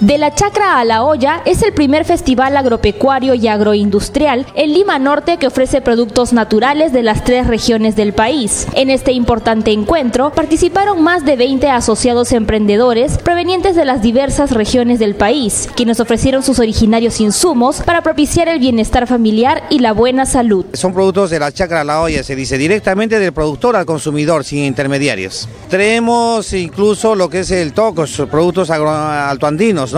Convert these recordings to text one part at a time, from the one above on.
De la Chacra a la Olla es el primer festival agropecuario y agroindustrial en Lima Norte que ofrece productos naturales de las tres regiones del país. En este importante encuentro participaron más de 20 asociados emprendedores provenientes de las diversas regiones del país, quienes ofrecieron sus originarios insumos para propiciar el bienestar familiar y la buena salud. Son productos de la Chacra a la Olla, se dice directamente del productor al consumidor, sin intermediarios. Traemos incluso lo que es el tocos, productos altoandinos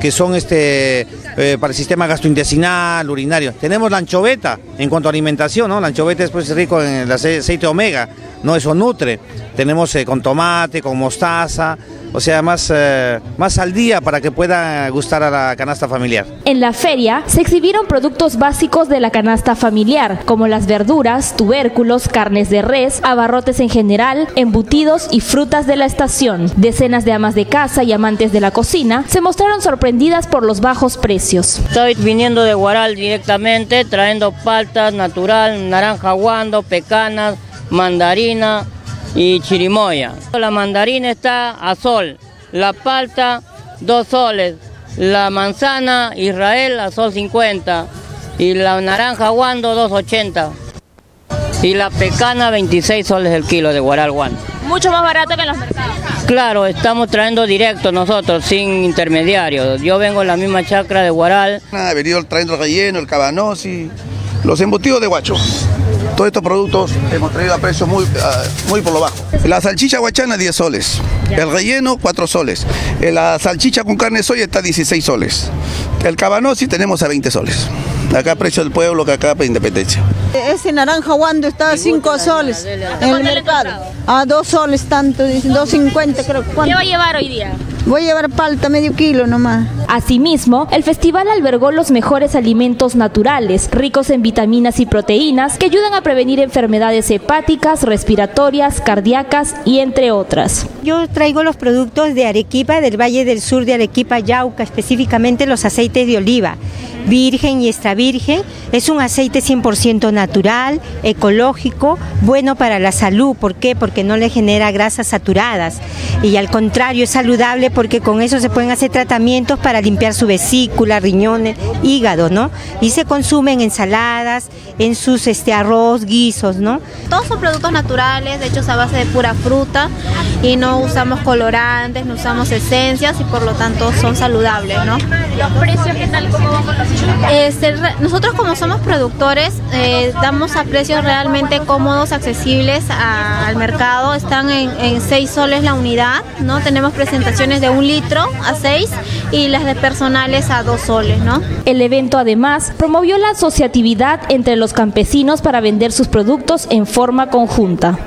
que son este, eh, para el sistema gastrointestinal, urinario. Tenemos la anchoveta en cuanto a alimentación, ¿no? la anchoveta es pues, rico en el aceite omega, ¿no? eso nutre. Tenemos eh, con tomate, con mostaza, o sea, más, eh, más al día para que pueda gustar a la canasta familiar. En la feria se exhibieron productos básicos de la canasta familiar, como las verduras, tubérculos, carnes de res, abarrotes en general, embutidos y frutas de la estación. Decenas de amas de casa y amantes de la cocina se mostraron sorprendidas por los bajos precios. Estoy viniendo de Guaral directamente, trayendo palta natural, naranja guando, pecanas, mandarina, y chirimoya. La mandarina está a sol, la palta dos soles, la manzana Israel a sol 50 y la naranja guando 2.80 y la pecana 26 soles el kilo de guaral guando. Mucho más barato que en los mercados. Claro, estamos trayendo directo nosotros, sin intermediarios. Yo vengo en la misma chacra de Guaral. He venido trayendo el relleno, el cabanosi, los embutidos de guacho. Todos estos productos hemos traído a precios muy, ah, muy por lo bajo. La salchicha guachana 10 soles, el relleno 4 soles, eh, la salchicha con carne soya está a 16 soles, el cabanosi tenemos a 20 soles. Acá precio del pueblo, que acá para independencia. Ese naranja guando está a 5 soles en el mercado. A 2 soles tanto, 2.50 creo. ¿Qué va a llevar hoy día? Voy a llevar palta medio kilo nomás. Asimismo, el festival albergó los mejores alimentos naturales, ricos en vitaminas y proteínas, que ayudan a prevenir enfermedades hepáticas, respiratorias, cardíacas y entre otras. Yo traigo los productos de Arequipa, del Valle del Sur de Arequipa, Yauca, específicamente los aceites de oliva virgen y extra virgen. Es un aceite 100% natural, ecológico, bueno para la salud. ¿Por qué? Porque no le genera grasas saturadas. Y al contrario, es saludable porque con eso se pueden hacer tratamientos para limpiar su vesícula, riñones, hígado, ¿no? Y se consumen ensaladas, en sus este arroz, guisos, ¿no? Todos son productos naturales, de a base de pura fruta y no usamos colorantes, no usamos esencias y por lo tanto son saludables, ¿no? ¿Los precios qué tal? ¿Cómo van con los este, Nosotros como somos productores eh, damos a precios realmente cómodos, accesibles al mercado, están en, en 6 soles la unidad, ¿no? Tenemos presentaciones de un litro a 6 y las de personales a 2 soles, ¿no? El evento además promovió la asociatividad entre los campesinos para vender sus productos en forma conjunta.